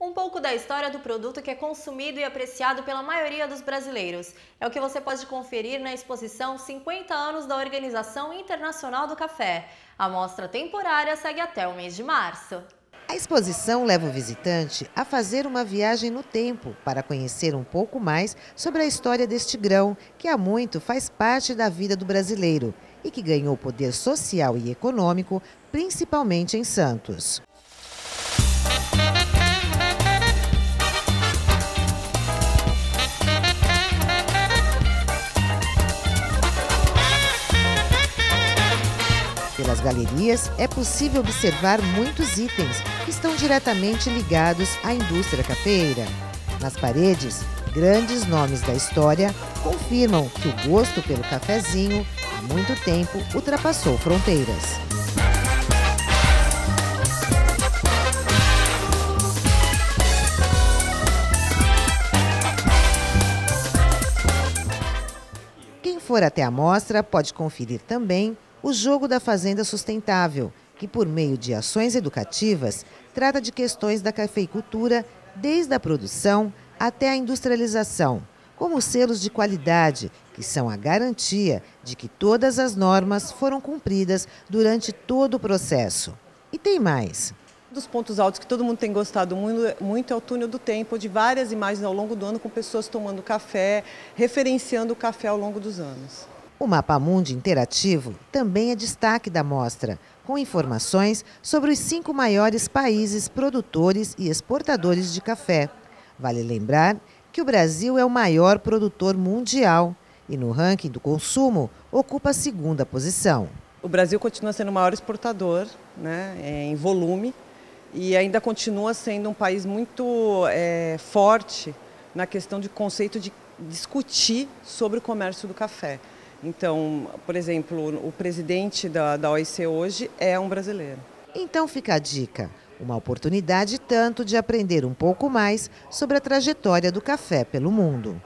Um pouco da história do produto que é consumido e apreciado pela maioria dos brasileiros. É o que você pode conferir na exposição 50 anos da Organização Internacional do Café. A mostra temporária segue até o mês de março. A exposição leva o visitante a fazer uma viagem no tempo para conhecer um pouco mais sobre a história deste grão, que há muito faz parte da vida do brasileiro e que ganhou poder social e econômico, principalmente em Santos. Pelas galerias é possível observar muitos itens que estão diretamente ligados à indústria cafeira. Nas paredes, grandes nomes da história confirmam que o gosto pelo cafezinho há muito tempo ultrapassou fronteiras. Quem for até a mostra pode conferir também o Jogo da Fazenda Sustentável, que, por meio de ações educativas, trata de questões da cafeicultura desde a produção até a industrialização, como selos de qualidade, que são a garantia de que todas as normas foram cumpridas durante todo o processo. E tem mais. Um dos pontos altos que todo mundo tem gostado muito, é o túnel do tempo, de várias imagens ao longo do ano com pessoas tomando café, referenciando o café ao longo dos anos. O Mapa Mundi Interativo também é destaque da mostra, com informações sobre os cinco maiores países produtores e exportadores de café. Vale lembrar que o Brasil é o maior produtor mundial e, no ranking do consumo, ocupa a segunda posição. O Brasil continua sendo o maior exportador né, é, em volume e ainda continua sendo um país muito é, forte na questão de conceito de discutir sobre o comércio do café. Então, por exemplo, o presidente da, da OIC hoje é um brasileiro. Então fica a dica. Uma oportunidade tanto de aprender um pouco mais sobre a trajetória do café pelo mundo.